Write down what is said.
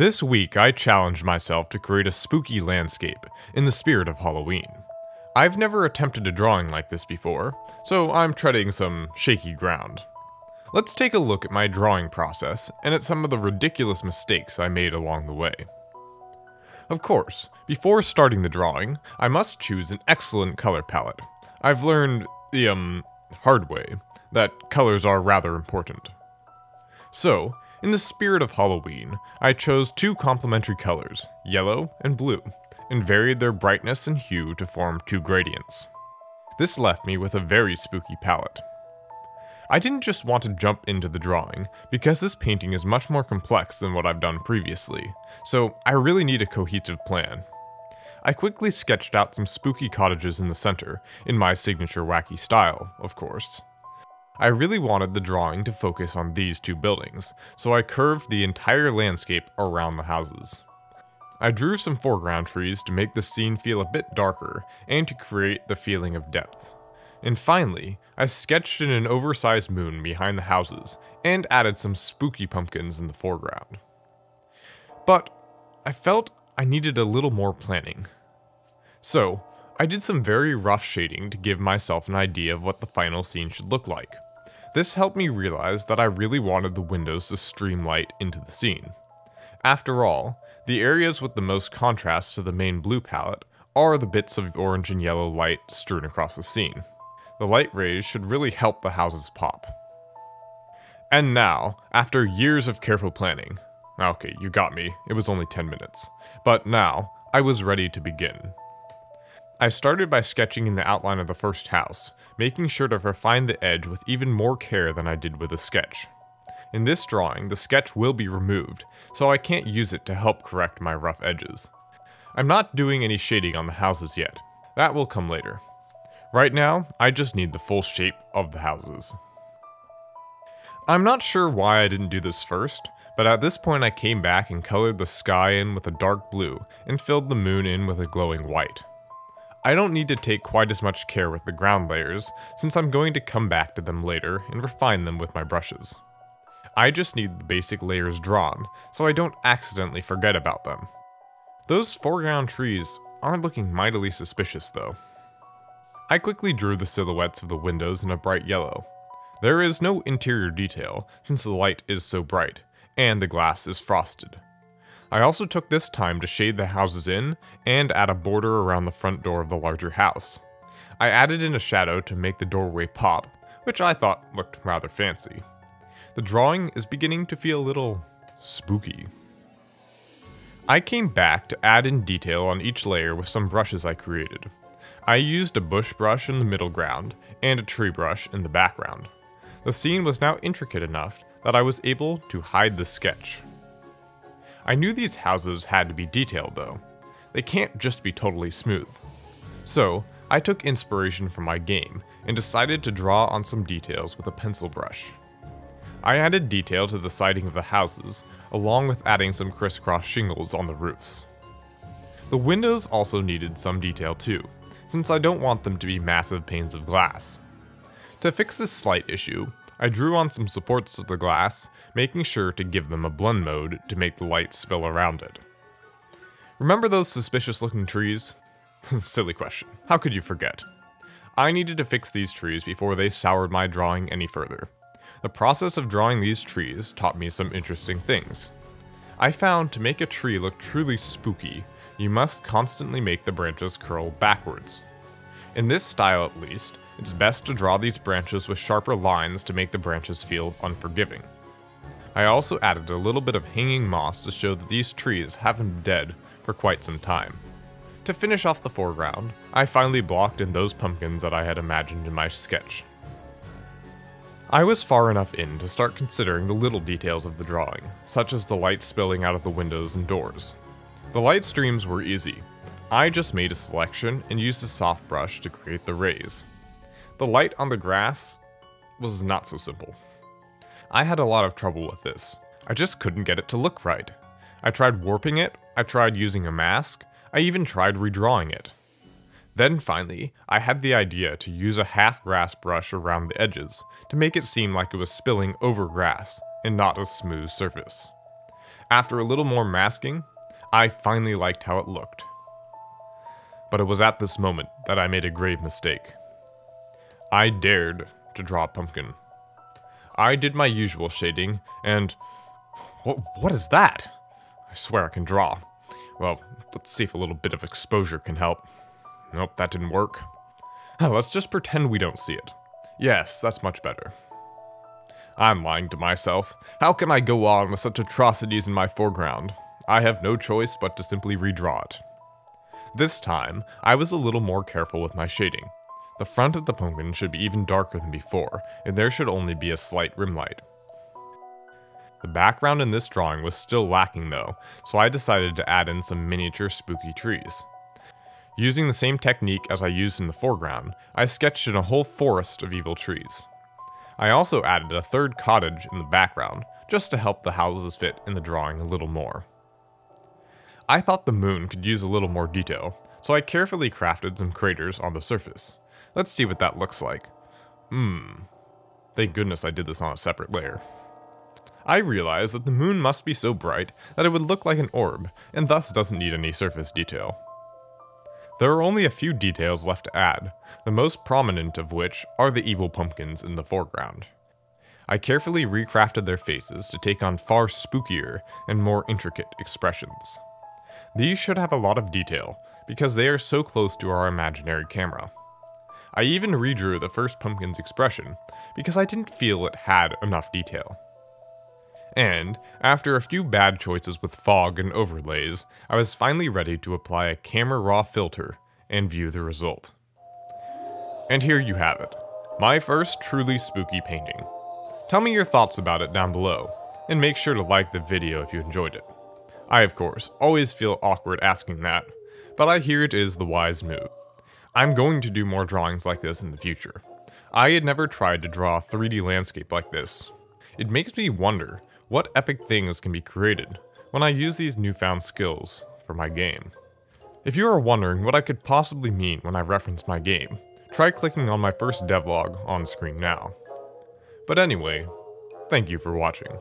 This week, I challenged myself to create a spooky landscape in the spirit of Halloween. I've never attempted a drawing like this before, so I'm treading some shaky ground. Let's take a look at my drawing process and at some of the ridiculous mistakes I made along the way. Of course, before starting the drawing, I must choose an excellent color palette. I've learned the, um, hard way that colors are rather important. So, in the spirit of Halloween, I chose two complementary colors, yellow and blue, and varied their brightness and hue to form two gradients. This left me with a very spooky palette. I didn't just want to jump into the drawing, because this painting is much more complex than what I've done previously, so I really need a cohesive plan. I quickly sketched out some spooky cottages in the center, in my signature wacky style, of course. I really wanted the drawing to focus on these two buildings, so I curved the entire landscape around the houses. I drew some foreground trees to make the scene feel a bit darker and to create the feeling of depth. And finally, I sketched in an oversized moon behind the houses and added some spooky pumpkins in the foreground. But I felt I needed a little more planning. So, I did some very rough shading to give myself an idea of what the final scene should look like. This helped me realize that I really wanted the windows to stream light into the scene. After all, the areas with the most contrast to the main blue palette are the bits of orange and yellow light strewn across the scene. The light rays should really help the houses pop. And now, after years of careful planning, okay, you got me, it was only 10 minutes, but now, I was ready to begin. I started by sketching in the outline of the first house, making sure to refine the edge with even more care than I did with a sketch. In this drawing, the sketch will be removed, so I can't use it to help correct my rough edges. I'm not doing any shading on the houses yet. That will come later. Right now, I just need the full shape of the houses. I'm not sure why I didn't do this first, but at this point I came back and colored the sky in with a dark blue and filled the moon in with a glowing white. I don't need to take quite as much care with the ground layers, since I'm going to come back to them later and refine them with my brushes. I just need the basic layers drawn, so I don't accidentally forget about them. Those foreground trees aren't looking mightily suspicious though. I quickly drew the silhouettes of the windows in a bright yellow. There is no interior detail, since the light is so bright, and the glass is frosted. I also took this time to shade the houses in and add a border around the front door of the larger house. I added in a shadow to make the doorway pop, which I thought looked rather fancy. The drawing is beginning to feel a little spooky. I came back to add in detail on each layer with some brushes I created. I used a bush brush in the middle ground and a tree brush in the background. The scene was now intricate enough that I was able to hide the sketch. I knew these houses had to be detailed though. They can't just be totally smooth. So, I took inspiration from my game and decided to draw on some details with a pencil brush. I added detail to the siding of the houses, along with adding some crisscross shingles on the roofs. The windows also needed some detail too, since I don't want them to be massive panes of glass. To fix this slight issue, I drew on some supports to the glass, making sure to give them a blend mode to make the light spill around it. Remember those suspicious looking trees? Silly question. How could you forget? I needed to fix these trees before they soured my drawing any further. The process of drawing these trees taught me some interesting things. I found to make a tree look truly spooky, you must constantly make the branches curl backwards. In this style at least, it's best to draw these branches with sharper lines to make the branches feel unforgiving. I also added a little bit of hanging moss to show that these trees haven't been dead for quite some time. To finish off the foreground, I finally blocked in those pumpkins that I had imagined in my sketch. I was far enough in to start considering the little details of the drawing, such as the light spilling out of the windows and doors. The light streams were easy. I just made a selection and used a soft brush to create the rays. The light on the grass was not so simple. I had a lot of trouble with this. I just couldn't get it to look right. I tried warping it, I tried using a mask, I even tried redrawing it. Then finally, I had the idea to use a half grass brush around the edges to make it seem like it was spilling over grass and not a smooth surface. After a little more masking, I finally liked how it looked. But it was at this moment that I made a grave mistake. I dared to draw a pumpkin. I did my usual shading, and... What, what is that? I swear I can draw. Well, let's see if a little bit of exposure can help. Nope, that didn't work. Let's just pretend we don't see it. Yes, that's much better. I'm lying to myself. How can I go on with such atrocities in my foreground? I have no choice but to simply redraw it. This time, I was a little more careful with my shading. The front of the pumpkin should be even darker than before, and there should only be a slight rim light. The background in this drawing was still lacking though, so I decided to add in some miniature spooky trees. Using the same technique as I used in the foreground, I sketched in a whole forest of evil trees. I also added a third cottage in the background, just to help the houses fit in the drawing a little more. I thought the moon could use a little more detail, so I carefully crafted some craters on the surface. Let's see what that looks like. Hmm. Thank goodness I did this on a separate layer. I realized that the moon must be so bright that it would look like an orb, and thus doesn't need any surface detail. There are only a few details left to add, the most prominent of which are the evil pumpkins in the foreground. I carefully recrafted their faces to take on far spookier and more intricate expressions. These should have a lot of detail, because they are so close to our imaginary camera. I even redrew the first pumpkin's expression, because I didn't feel it had enough detail. And, after a few bad choices with fog and overlays, I was finally ready to apply a camera raw filter and view the result. And here you have it, my first truly spooky painting. Tell me your thoughts about it down below, and make sure to like the video if you enjoyed it. I, of course, always feel awkward asking that, but I hear it is the wise move. I'm going to do more drawings like this in the future. I had never tried to draw a 3D landscape like this. It makes me wonder what epic things can be created when I use these newfound skills for my game. If you are wondering what I could possibly mean when I reference my game, try clicking on my first devlog on screen now. But anyway, thank you for watching.